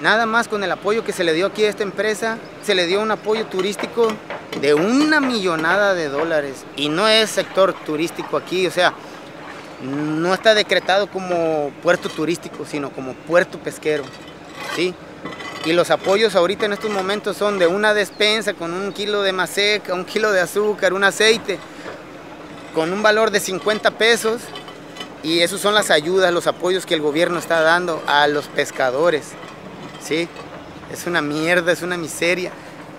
Nada más con el apoyo que se le dio aquí a esta empresa, se le dio un apoyo turístico de una millonada de dólares. Y no es sector turístico aquí, o sea, no está decretado como puerto turístico, sino como puerto pesquero. ¿sí? Y los apoyos ahorita en estos momentos son de una despensa con un kilo de maseca, un kilo de azúcar, un aceite, con un valor de 50 pesos. Y esos son las ayudas, los apoyos que el gobierno está dando a los pescadores. ¿Sí? Es una mierda, es una miseria.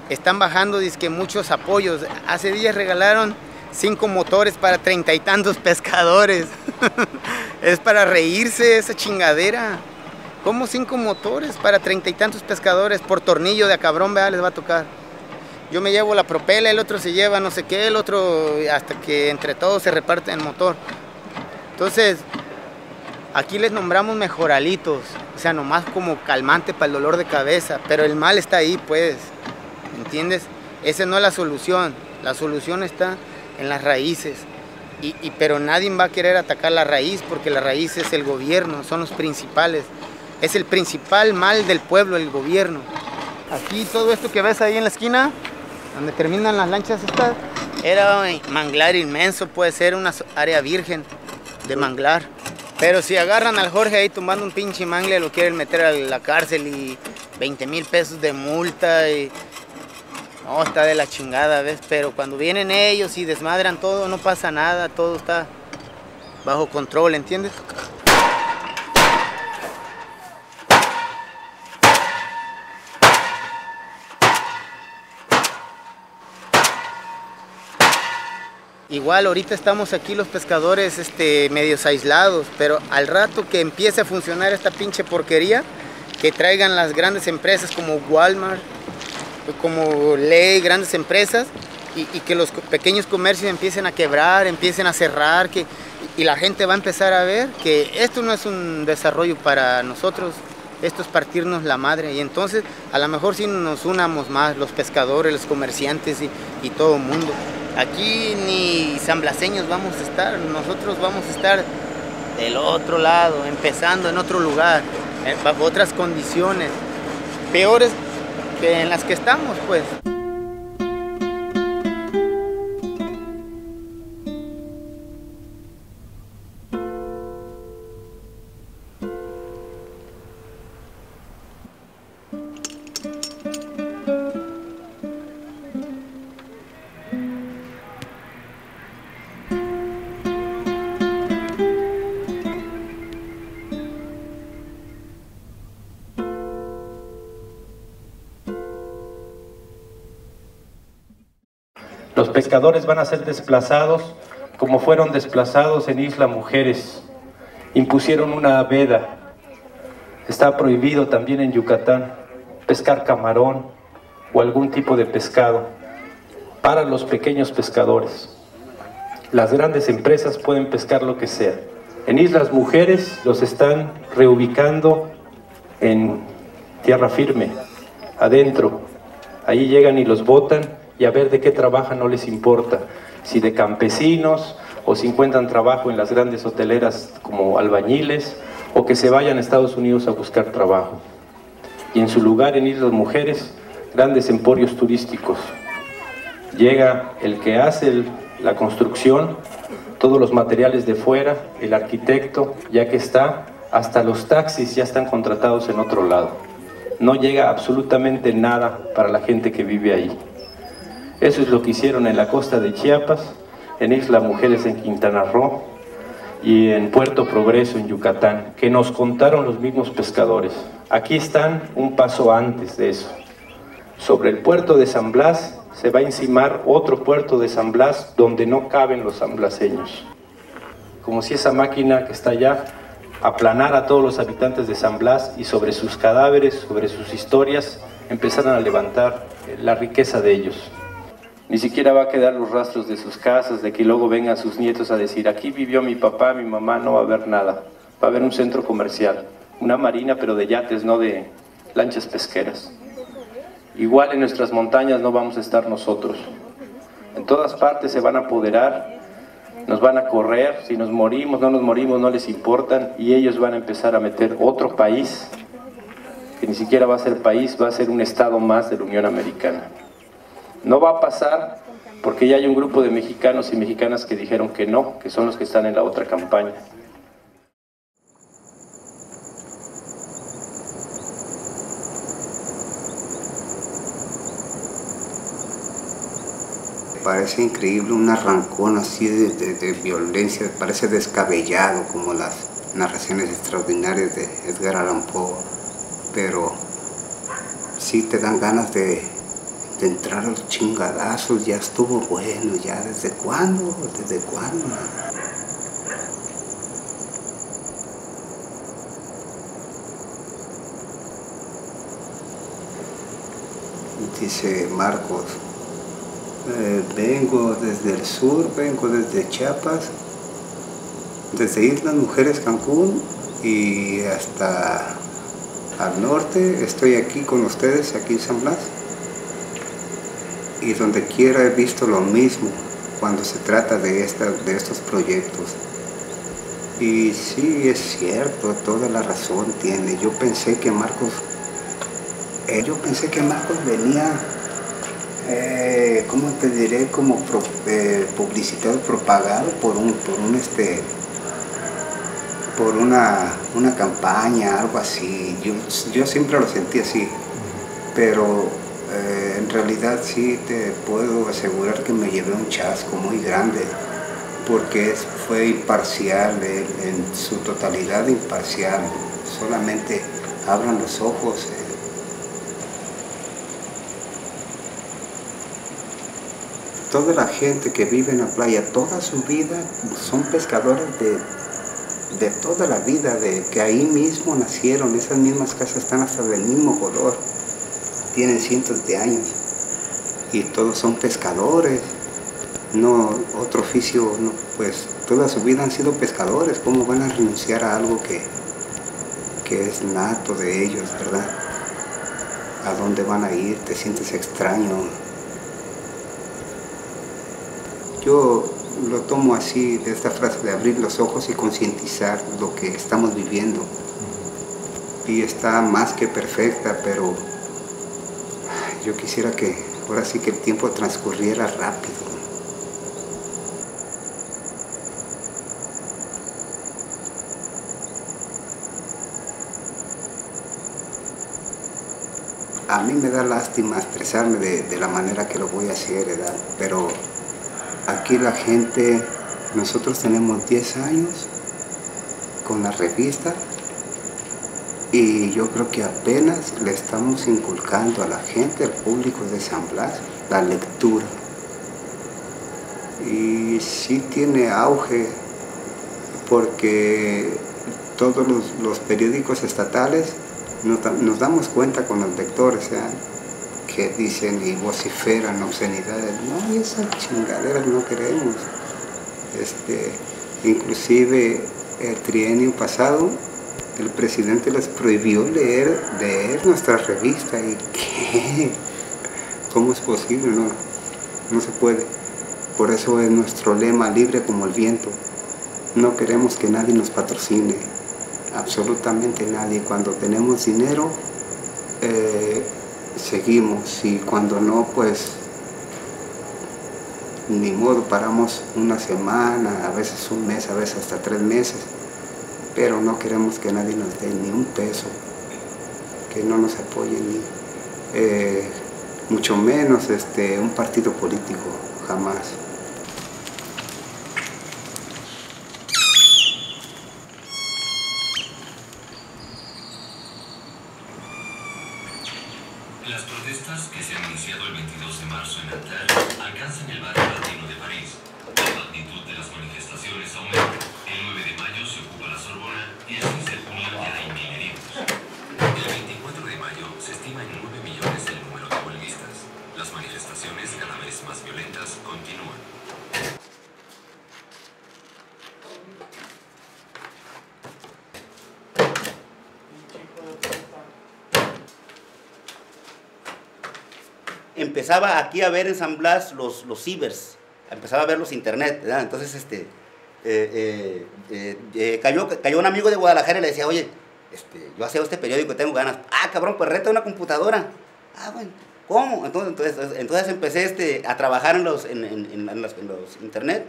Están bajando que muchos apoyos. Hace días regalaron cinco motores para treinta y tantos pescadores. es para reírse esa chingadera. ¿Cómo cinco motores para treinta y tantos pescadores por tornillo de a cabrón, vea, les va a tocar? Yo me llevo la propela, el otro se lleva no sé qué, el otro hasta que entre todos se reparte el motor. Entonces, aquí les nombramos mejoralitos, o sea, nomás como calmante para el dolor de cabeza, pero el mal está ahí, pues, ¿entiendes? Esa no es la solución, la solución está en las raíces, y, pero nadie va a querer atacar la raíz porque la raíz es el gobierno, son los principales, es el principal mal del pueblo, el gobierno. Aquí todo esto que ves ahí en la esquina, donde terminan las lanchas estas, era manglar inmenso, puede ser una área virgen de manglar. Pero si agarran al Jorge ahí tumbando un pinche mangle, lo quieren meter a la cárcel y 20 mil pesos de multa y... No, está de la chingada, ¿ves? Pero cuando vienen ellos y desmadran todo, no pasa nada, todo está bajo control, ¿entiendes? Igual ahorita estamos aquí los pescadores este, medios aislados, pero al rato que empiece a funcionar esta pinche porquería, que traigan las grandes empresas como Walmart, como Ley, grandes empresas, y, que los pequeños comercios empiecen a quebrar, empiecen a cerrar, que, y la gente va a empezar a ver que esto no es un desarrollo para nosotros, esto es partirnos la madre. Y entonces a lo mejor si nos unamos más, los pescadores, los comerciantes y, todo el mundo. Aquí ni sanblaseños vamos a estar, nosotros vamos a estar del otro lado, empezando en otro lugar, bajo otras condiciones, peores que en las que estamos, pues. Pescadores van a ser desplazados como fueron desplazados en Isla Mujeres. Impusieron una veda. Está prohibido también en Yucatán pescar camarón o algún tipo de pescado para los pequeños pescadores. Las grandes empresas pueden pescar lo que sea. En Islas Mujeres los están reubicando en tierra firme, adentro. Ahí llegan y los botan y a ver de qué trabajan no les importa, si de campesinos o si encuentran trabajo en las grandes hoteleras como albañiles o que se vayan a Estados Unidos a buscar trabajo. Y en su lugar en Islas Mujeres, grandes emporios turísticos. Llega el que hace la construcción, todos los materiales de fuera, el arquitecto, ya que está, hasta los taxis ya están contratados en otro lado. No llega absolutamente nada para la gente que vive ahí. Eso es lo que hicieron en la costa de Chiapas, en Isla Mujeres en Quintana Roo, y en Puerto Progreso, en Yucatán, que nos contaron los mismos pescadores. Aquí están un paso antes de eso. Sobre el puerto de San Blas se va a encimar otro puerto de San Blas donde no caben los sanblaseños. Como si esa máquina que está allá aplanara a todos los habitantes de San Blas y sobre sus cadáveres, sobre sus historias, empezaran a levantar la riqueza de ellos. Ni siquiera va a quedar los rastros de sus casas, de que luego vengan sus nietos a decir, aquí vivió mi papá, mi mamá, no va a haber nada. Va a haber un centro comercial, una marina, pero de yates, no de lanchas pesqueras. Igual en nuestras montañas no vamos a estar nosotros. En todas partes se van a apoderar, nos van a correr, si nos morimos, no nos morimos, no les importan, y ellos van a empezar a meter otro país, que ni siquiera va a ser país, va a ser un estado más de la Unión Americana. No va a pasar porque ya hay un grupo de mexicanos y mexicanas que dijeron que no, que son los que están en la otra campaña. Parece increíble un arrancón así de, violencia, parece descabellado como las narraciones extraordinarias de Edgar Allan Poe, pero sí te dan ganas de, de entrar a los chingadazos, ya estuvo bueno, ya desde cuándo, desde cuándo. Dice Marcos, eh, vengo desde el sur, vengo desde Chiapas, desde Islas Mujeres Cancún y hasta al norte, estoy aquí con ustedes, aquí en San Blas y donde quiera he visto lo mismo cuando se trata de, de estos proyectos. Y sí, es cierto, toda la razón tiene. Yo pensé que Marcos, eh, yo pensé que Marcos venía, eh, ¿cómo te diré? Como eh, publicitado, propagado por un, por un este, por una, una campaña, algo así. Yo, yo siempre lo sentí así, pero eh, en realidad sí te puedo asegurar que me llevé un chasco muy grande porque fue imparcial, en su totalidad imparcial, solamente abran los ojos. Eh. Toda la gente que vive en la playa, toda su vida son pescadores de, de toda la vida, de que ahí mismo nacieron, esas mismas casas están hasta del mismo color tienen cientos de años y todos son pescadores, no otro oficio, no, pues toda su vida han sido pescadores, ¿cómo van a renunciar a algo que, que es nato de ellos, verdad? ¿A dónde van a ir? ¿Te sientes extraño? Yo lo tomo así, de esta frase de abrir los ojos y concientizar lo que estamos viviendo. Y está más que perfecta, pero yo quisiera que ahora sí que el tiempo transcurriera rápido. A mí me da lástima expresarme de, la manera que lo voy a hacer, pero aquí la gente, nosotros tenemos 10 años con la revista y yo creo que apenas le estamos inculcando a la gente, al público de San Blas, la lectura. Y sí tiene auge porque todos los, periódicos estatales nos, damos cuenta con los lectores que dicen y vociferan obscenidades. No, esas chingaderas no queremos. Este, inclusive el trienio pasado el presidente les prohibió leer, leer nuestra revista y ¿qué? ¿Cómo es posible? No, no se puede. Por eso es nuestro lema libre como el viento. No queremos que nadie nos patrocine, absolutamente nadie. Cuando tenemos dinero, eh, seguimos y cuando no, pues ni modo, paramos una semana, a veces un mes, a veces hasta tres meses pero no queremos que nadie nos dé ni un peso, que no nos apoye ni, eh, mucho menos este, un partido político, jamás. Las protestas que se han iniciado el 22 de marzo en Atlanta empezaba aquí a ver en San Blas los, los cibers, empezaba a ver los internet, ¿verdad? Entonces, este, eh, eh, eh, cayó, cayó un amigo de Guadalajara y le decía, oye, este, yo hacía este periódico y tengo ganas. Ah, cabrón, pues reta una computadora. Ah, bueno, ¿cómo? Entonces, entonces, empecé este, a trabajar en los, en, en, en, los, internet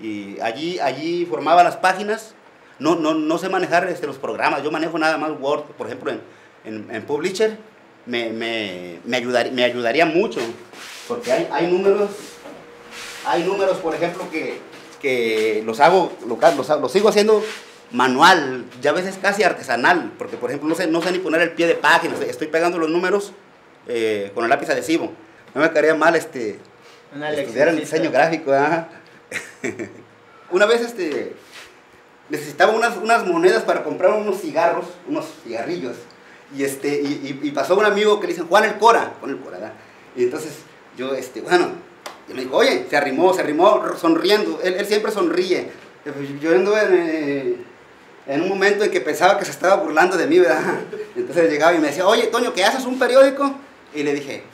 y allí, allí formaba las páginas. No, no, no sé manejar este, los programas, yo manejo nada más Word, por ejemplo, en, en Publisher me, me, me, ayudar, me ayudaría mucho, porque hay, hay, números, hay números, por ejemplo, que, que los hago, los, los, sigo haciendo manual, ya a veces casi artesanal, porque por ejemplo no sé, no sé ni poner el pie de página, estoy pegando los números eh, con el lápiz adhesivo. No me quedaría mal este, estudiar el diseño gráfico. Una vez este, necesitaba unas, unas monedas para comprar unos cigarros, unos cigarrillos. Y, este, y, pasó un amigo que le dice, Juan el Cora, Juan el Cora, ¿verdad? Y entonces yo, este, bueno, y me dijo, oye, se arrimó, se arrimó sonriendo, él, él siempre sonríe. Yo anduve en, en, un momento en que pensaba que se estaba burlando de mí, ¿verdad? Entonces llegaba y me decía, oye, Toño, ¿qué haces un periódico? Y le dije,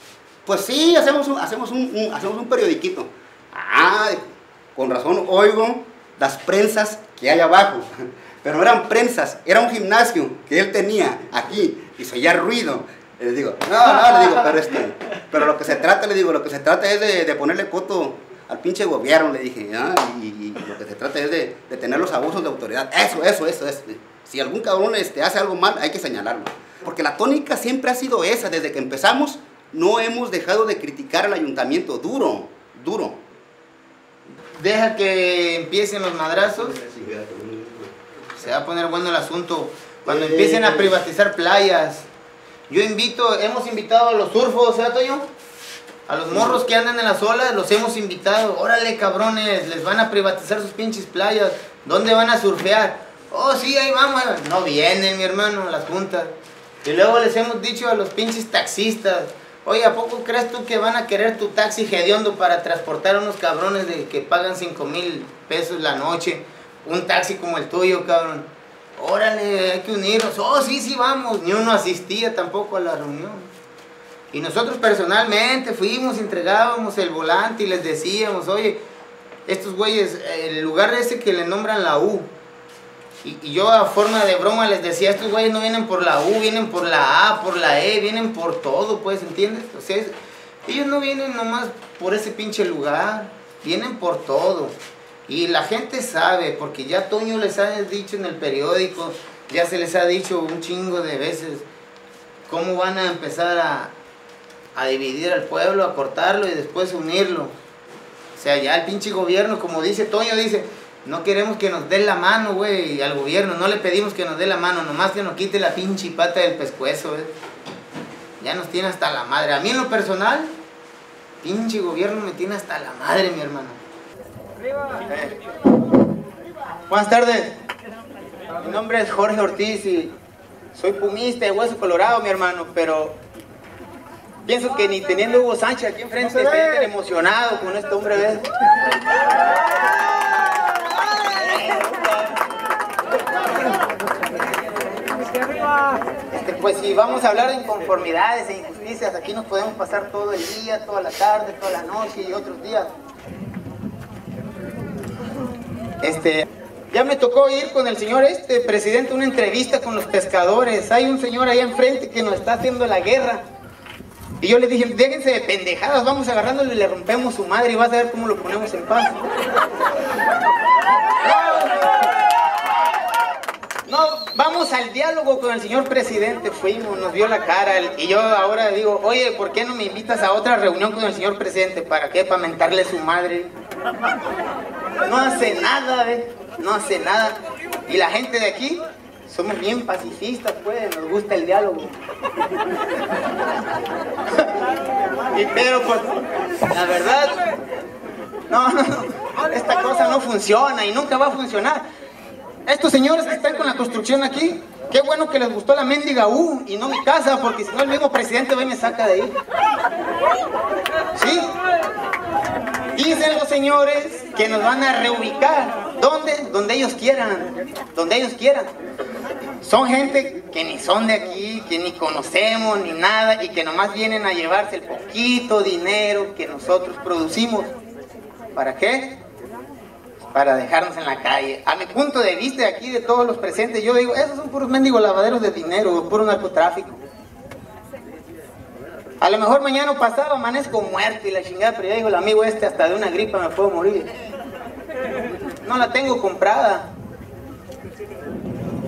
pues sí, hacemos un, hacemos un, hacemos un periodiquito. Ah, con razón oigo las prensas que hay abajo pero no eran prensas, era un gimnasio que él tenía aquí y se oía ruido. Y le digo, no, no, le digo, pero, este, pero lo que se trata, le digo, lo que se trata es de, de ponerle coto al pinche gobierno, le dije, y, lo que se trata es de, de, tener los abusos de autoridad. Eso, eso, eso, es. Si algún cabrón este, hace algo mal, hay que señalarlo. Porque la tónica siempre ha sido esa, desde que empezamos no hemos dejado de criticar al ayuntamiento, duro, duro. Deja que empiecen los madrazos se va a poner bueno el asunto. Cuando empiecen a privatizar playas. Yo invito, hemos invitado a los surfos, ¿cierto yo? A los morros que andan en las olas, los hemos invitado. Órale, cabrones, les van a privatizar sus pinches playas. ¿Dónde van a surfear? Oh, sí, ahí vamos. No vienen, mi hermano, las juntas. Y luego les hemos dicho a los pinches taxistas. Oye, ¿a poco crees tú que van a querer tu taxi hediondo para transportar a unos cabrones de que pagan 5 mil pesos la noche? Un taxi como el tuyo, cabrón. Órale, hay que unirnos. Oh, sí, sí, vamos. Ni uno asistía tampoco a la reunión. Y nosotros personalmente fuimos, entregábamos el volante y les decíamos, oye, estos güeyes, el lugar ese que le nombran la U. Y, yo a forma de broma les decía, estos güeyes no vienen por la U, vienen por la A, por la E, vienen por todo, pues, ¿entiendes? O sea, ellos no vienen nomás por ese pinche lugar, vienen por todo. Y la gente sabe, porque ya Toño les ha dicho en el periódico, ya se les ha dicho un chingo de veces cómo van a empezar a, a dividir al pueblo, a cortarlo y después unirlo. O sea, ya el pinche gobierno, como dice Toño, dice, no queremos que nos dé la mano, güey, al gobierno, no le pedimos que nos dé la mano, nomás que nos quite la pinche pata del pescuezo, güey. Ya nos tiene hasta la madre. A mí en lo personal, pinche gobierno me tiene hasta la madre, mi hermano. Buenas tardes. Mi nombre es Jorge Ortiz y soy pumista de hueso colorado, mi hermano, pero pienso que ni teniendo Hugo Sánchez aquí enfrente estoy tan emocionado con este hombre. ¿ves? Este, pues si vamos a hablar de inconformidades e injusticias, aquí nos podemos pasar todo el día, toda la tarde, toda la noche y otros días. Este, ya me tocó ir con el señor este presidente una entrevista con los pescadores. Hay un señor ahí enfrente que nos está haciendo la guerra. Y yo le dije, déjense de pendejadas, vamos agarrándolo y le rompemos su madre y vas a ver cómo lo ponemos en paz. No, vamos al diálogo con el señor presidente, fuimos, nos dio la cara y yo ahora digo, oye, ¿por qué no me invitas a otra reunión con el señor presidente? ¿Para qué? Para mentarle su madre. No hace nada. No hace nada. Y la gente de aquí somos bien pacifistas, pues, nos gusta el diálogo. y pero pues, la verdad, no, no, no, esta cosa no funciona y nunca va a funcionar. Estos señores que están con la construcción aquí, qué bueno que les gustó la mendiga U y no mi casa, porque si no el mismo presidente va y me saca de ahí. ¿Sí? Dicen los señores que nos van a reubicar. ¿Dónde? Donde ellos quieran. Donde ellos quieran. Son gente que ni son de aquí, que ni conocemos ni nada y que nomás vienen a llevarse el poquito dinero que nosotros producimos. ¿Para qué? Para dejarnos en la calle. A mi punto de vista aquí de todos los presentes, yo digo, esos son puros mendigos lavaderos de dinero, puro narcotráfico. A lo mejor mañana pasado amanezco muerto y la chingada, pero ya dijo el amigo este, hasta de una gripa me puedo morir. No la tengo comprada.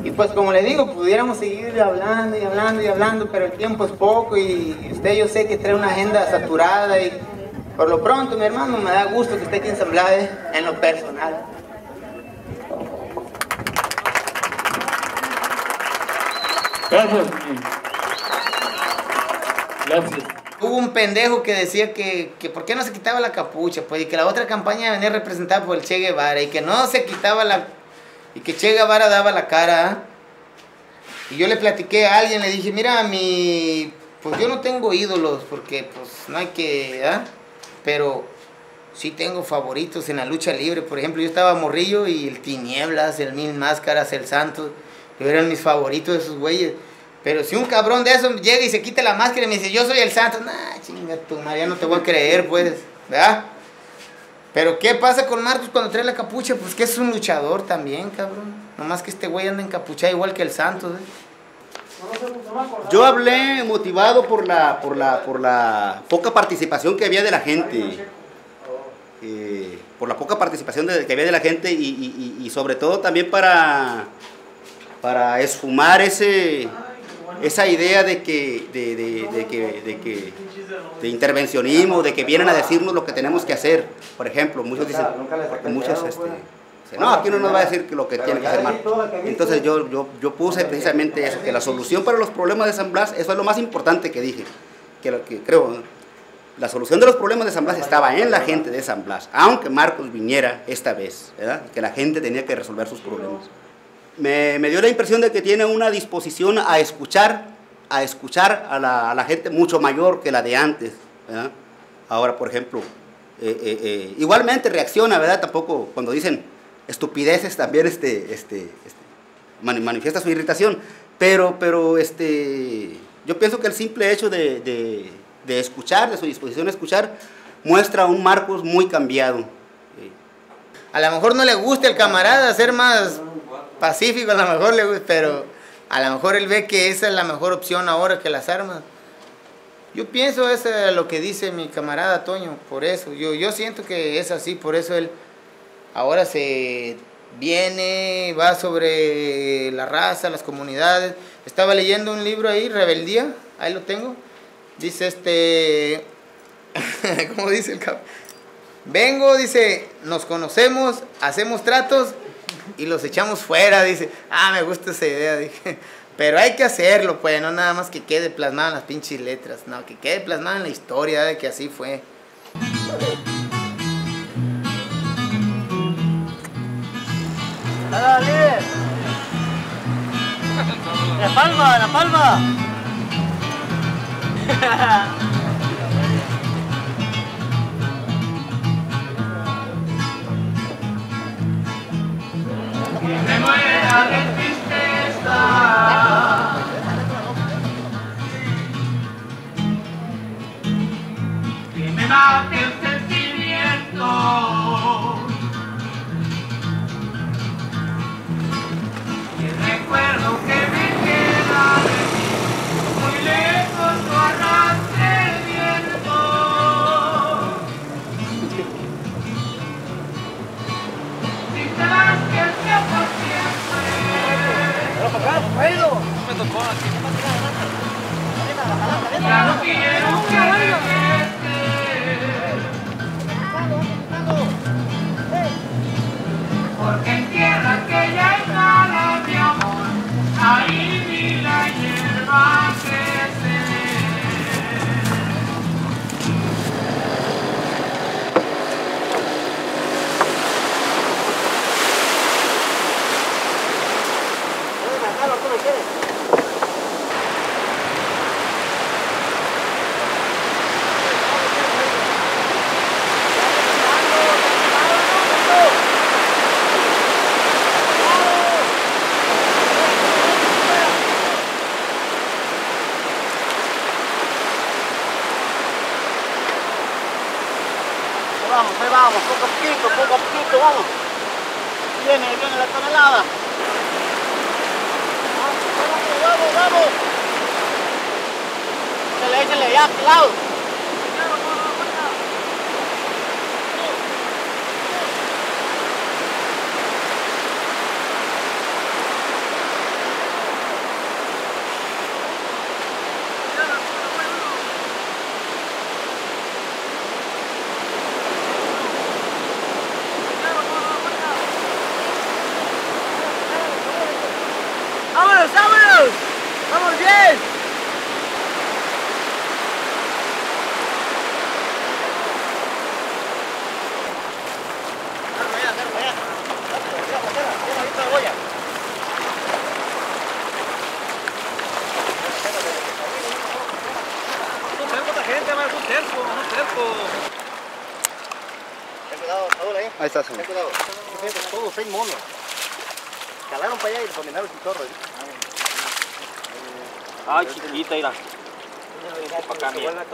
Y pues como le digo, pudiéramos seguir hablando y hablando y hablando, pero el tiempo es poco y usted yo sé que trae una agenda saturada y por lo pronto, mi hermano, me da gusto que esté aquí en Blas, en lo personal. Gracias. Gracias. Hubo un pendejo que decía que, que por qué no se quitaba la capucha, pues, y que la otra campaña venía representada por el Che Guevara, y que no se quitaba la... y que Che Guevara daba la cara. ¿ah? Y yo le platiqué a alguien, le dije, mira, mi... pues yo no tengo ídolos, porque pues no hay que... ¿ah? Pero sí tengo favoritos en la lucha libre, por ejemplo, yo estaba Morrillo y el Tinieblas, el Mil Máscaras, el Santos, eran mis favoritos esos güeyes. Pero si un cabrón de esos llega y se quita la máscara y me dice, yo soy el santo, nah, chinga tu María, no te voy a creer, pues, ¿verdad? Pero ¿qué pasa con Marcos cuando trae la capucha? Pues que es un luchador también, cabrón. Nomás que este güey anda encapuchado igual que el santo, ¿eh? Yo hablé motivado por la, por la, por la poca participación que había de la gente. Eh, por la poca participación que había de la gente y- y- y sobre todo también para, para esfumar ese, esa idea de que, de, de- de que, de que de intervencionismo, de que vienen a decirnos lo que tenemos que hacer. Por ejemplo, muchos dicen, porque muchos este, dicen, no, aquí no nos va a decir que lo que tiene que hacer Marcos. Entonces yo, yo, yo puse precisamente eso, que la solución para los problemas de San Blas, eso es lo más importante que dije, que, lo que creo, la solución de los problemas de San Blas estaba en la gente de San Blas, aunque Marcos viniera esta vez, ¿verdad? que la gente tenía que resolver sus problemas. Me, dio la impresión de que tiene una disposición a escuchar, a escuchar a la, gente mucho mayor que la de antes. Ahora, por ejemplo, eh, eh, eh, igualmente reacciona, ¿verdad? Tampoco cuando dicen estupideces también este, este, este, mani- manifiesta su irritación, pero, pero este, yo pienso que el simple hecho de, de- escuchar, de su disposición a escuchar, muestra un Marcos muy cambiado. A lo mejor no le gusta el camarada ser más pacífico, a lo mejor le pero a lo mejor él ve que esa es la mejor opción ahora que las armas. Yo pienso eso es lo que dice mi camarada Toño, por eso. Yo, yo siento que es así, por eso él ahora se viene, va sobre la raza, las comunidades. Estaba leyendo un libro ahí, Rebeldía, ahí lo tengo. Dice este, ¿cómo dice el cabrón? Vengo, dice, nos conocemos, hacemos tratos y los echamos fuera, dice. Ah, me gusta esa idea, dije. Pero hay que hacerlo, pues, no nada más que quede plasmado en las pinches letras, no, que quede plasmado en la historia de que así fue. La palma, la palma. que me mate el sentimiento. Ya no quiero que regreses. Porque en tierra que ya seis monos. Calaron para allá y dominaron su chorro. Ay, chiquita, mira. Para acá, mira.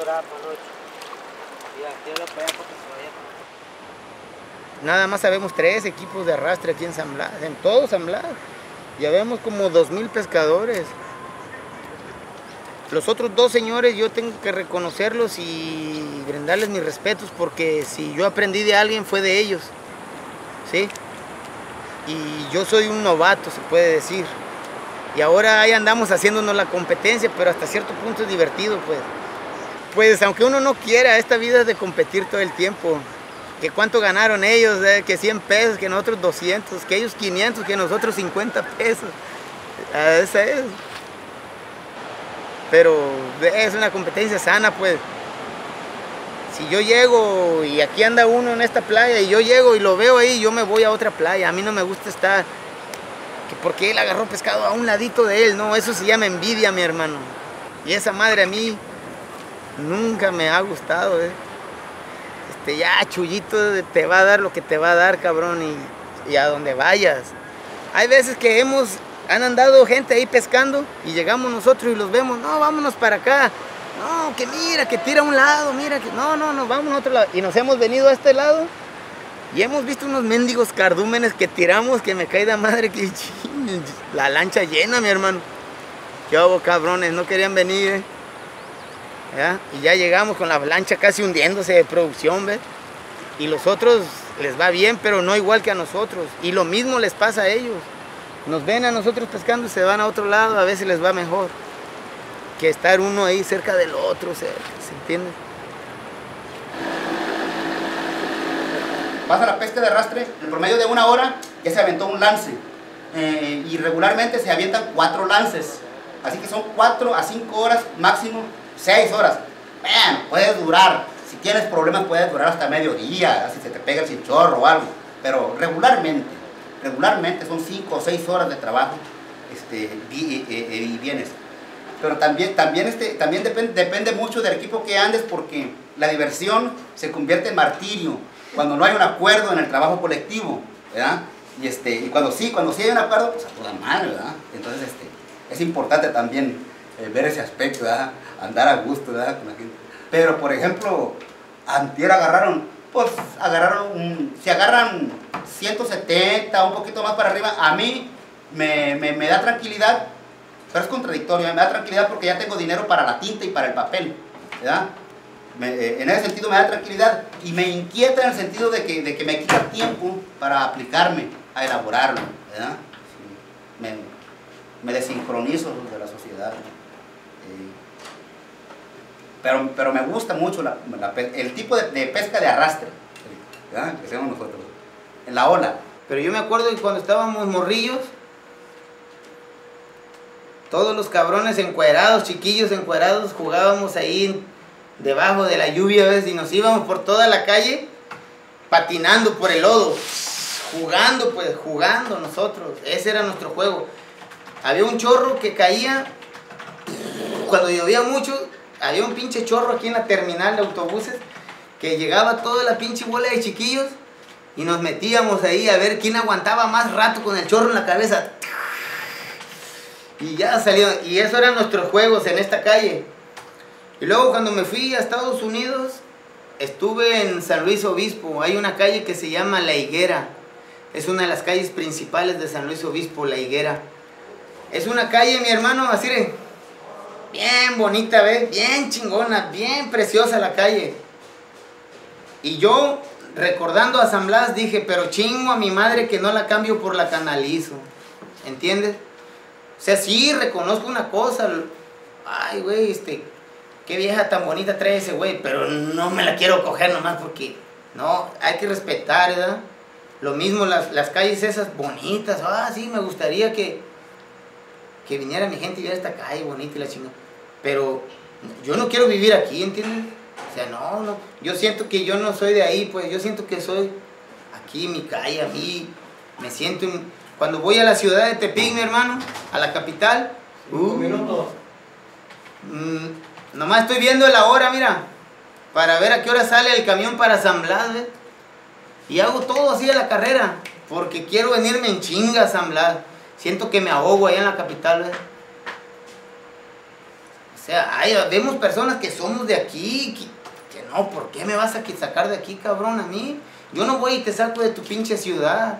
Nada más sabemos tres equipos de arrastre aquí en San Blas, en todo San Blas. Ya vemos como dos mil pescadores. Los otros dos señores yo tengo que reconocerlos y brindarles mis respetos porque si yo aprendí de alguien fue de ellos. ¿Sí? Y yo soy un novato, se puede decir. Y ahora ahí andamos haciéndonos la competencia, pero hasta cierto punto es divertido, pues. Pues aunque uno no quiera, esta vida es de competir todo el tiempo. Que cuánto ganaron ellos, eh, que 100 pesos, que nosotros 200, que ellos 500, que nosotros 50 pesos. Ah, Esa es. Pero es una competencia sana, pues. Si yo llego y aquí anda uno en esta playa y yo llego y lo veo ahí, yo me voy a otra playa. A mí no me gusta estar que porque él agarró pescado a un ladito de él, no, eso se llama envidia, mi hermano. Y esa madre a mí nunca me ha gustado, eh. Este, ya, Chullito te va a dar lo que te va a dar, cabrón, y, y a donde vayas. Hay veces que hemos, han andado gente ahí pescando y llegamos nosotros y los vemos, no, vámonos para acá. No, que mira, que tira a un lado, mira, que no, no, no, vamos a otro lado. Y nos hemos venido a este lado y hemos visto unos mendigos cardúmenes que tiramos que me cae de madre que la lancha llena, mi hermano. ¿Qué hago, cabrones? No querían venir, ¿eh? ¿Ya? Y ya llegamos con la lancha casi hundiéndose de producción, ¿ves? Y los otros les va bien, pero no igual que a nosotros. Y lo mismo les pasa a ellos. Nos ven a nosotros pescando y se van a otro lado, a veces les va mejor. Que estar uno ahí cerca del otro, ¿se, ¿se entiende? Vas a la pesca de arrastre, en promedio de una hora ya se aventó un lance. Eh, y regularmente se avientan cuatro lances. Así que son cuatro a cinco horas, máximo seis horas. Vean, puede durar. Si tienes problemas puede durar hasta mediodía, si se te pega el chinchorro o algo. Pero regularmente, regularmente son cinco o seis horas de trabajo este, y- y- y vienes. Pero también, también, este, también depende, depende mucho del equipo que andes porque la diversión se convierte en martirio cuando no hay un acuerdo en el trabajo colectivo, ¿verdad? Y, este, y cuando sí, cuando sí hay un acuerdo, pues a toda madre, ¿verdad? Entonces este, es importante también eh, ver ese aspecto, ¿verdad? Andar a gusto, ¿verdad? Con la gente. Pero, por ejemplo, antier agarraron, pues agarraron, un- si agarran 170, un poquito más para arriba, a mí me, me, me da tranquilidad, pero es contradictorio, me da tranquilidad porque ya tengo dinero para la tinta y para el papel, ¿verdad? Eh, en ese sentido me da tranquilidad y me inquieta en el sentido de que, de que me quita tiempo para aplicarme a elaborarlo, me, desincronizo de la sociedad. eh, pero, pero me gusta mucho el tipo de, pesca de arrastre, que hacemos nosotros, en la ola. Pero yo me acuerdo que cuando estábamos morrillos, todos los cabrones encuerados, chiquillos encuerados, jugábamos ahí debajo de la lluvia. Y nos íbamos por toda la calle patinando por el lodo, jugando, pues, jugando nosotros. Ese era nuestro juego. había un chorro que caía, cuando llovía mucho, había un pinche chorro aquí en la terminal de autobuses, que llegaba toda la pinche bola de chiquillos, y nos metíamos ahí a ver quién aguantaba más rato con el chorro en la cabeza. Y ya salió, y eso eran nuestros juegos en esta calle. Y luego cuando me fui a Estados Unidos, estuve en San Luis Obispo. Hay una calle que se llama La Higuera. Es una de las calles principales de San Luis Obispo, La Higuera. Es una calle, mi hermano, así bien bonita, ¿ves? Bien chingona, bien preciosa la calle. Y yo, recordando a San Blas, dije, pero chingo a mi madre que no la cambio por la canalizo. ¿Entiendes? O sea, sí, reconozco una cosa. Ay, güey, este, qué vieja tan bonita trae ese güey, pero no me la quiero coger nomás porque, no, hay que respetar, ¿verdad? Lo mismo las, las calles esas bonitas, ah, sí, me gustaría que, que viniera mi gente y viera esta calle bonita y la chingada. Pero yo no quiero vivir aquí, ¿entiendes? O sea, no, no, yo siento que yo no soy de ahí, pues yo siento que soy aquí mi calle, a mí me siento, en- cuando voy a la ciudad de Tepic, mi hermano, a la capital, uh, Mm, nomás estoy viendo la hora, mira, para ver a qué hora sale el camión para San Blas, ¿ves? Y hago todo así a la carrera, porque quiero venirme en chinga a San Blas. Siento que me ahogo allá en la capital, ¿ves? O sea, hay, vemos personas que somos de aquí, que, que no, ¿por qué me vas a sacar de aquí, cabrón, a mí? Yo no voy y te saco de tu pinche ciudad.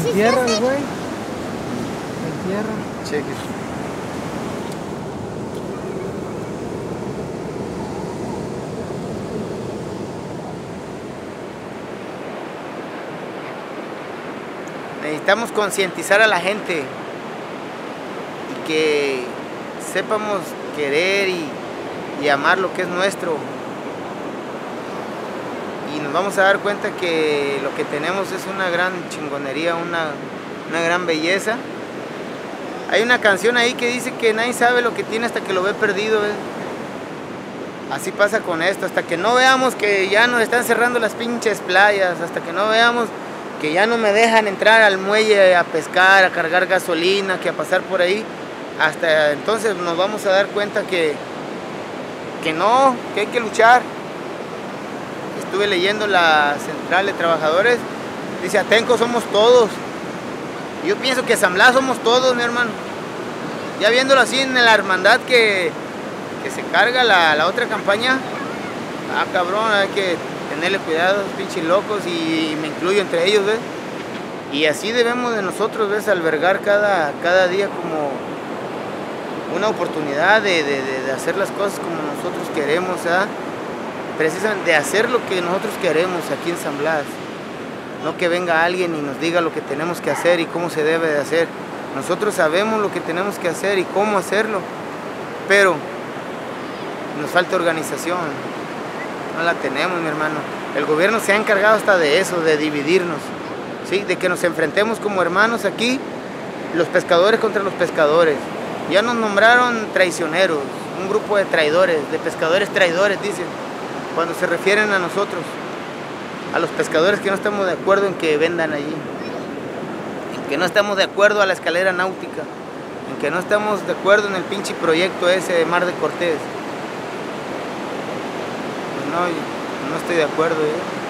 Se entierra el güey. Se entierra. Cheque. Necesitamos concientizar a la gente y que sepamos querer y, y amar lo que es nuestro. Vamos a dar cuenta que lo que tenemos es una gran chingonería, una, una gran belleza. Hay una canción ahí que dice que nadie sabe lo que tiene hasta que lo ve perdido. ¿ves? Así pasa con esto, hasta que no veamos que ya nos están cerrando las pinches playas, hasta que no veamos que ya no me dejan entrar al muelle a pescar, a cargar gasolina, que a pasar por ahí, hasta entonces nos vamos a dar cuenta que, que no, que hay que luchar. Estuve leyendo la central de trabajadores, dice Atenco somos todos. Yo pienso que Blas somos todos, mi hermano. Ya viéndolo así en la hermandad que, que se carga la, la otra campaña, ah cabrón, hay que tenerle cuidado, pinches locos, y me incluyo entre ellos, ¿ves? Y así debemos de nosotros, ¿ves? Albergar cada, cada día como una oportunidad de, de- de- de hacer las cosas como nosotros queremos, ¿ah? Precisamente de hacer lo que nosotros queremos aquí en San Blas. No que venga alguien y nos diga lo que tenemos que hacer y cómo se debe de hacer. Nosotros sabemos lo que tenemos que hacer y cómo hacerlo, pero nos falta organización. No la tenemos, mi hermano. El gobierno se ha encargado hasta de eso, de dividirnos, ¿sí? de que nos enfrentemos como hermanos aquí, los pescadores contra los pescadores. Ya nos nombraron traicioneros, un grupo de traidores, de pescadores traidores, dicen, cuando se refieren a nosotros, a los pescadores que no estamos de acuerdo en que vendan allí, en que no estamos de acuerdo a la escalera náutica, en que no estamos de acuerdo en el pinche proyecto ese de Mar de Cortés. Pues no, no estoy de acuerdo. ¿eh?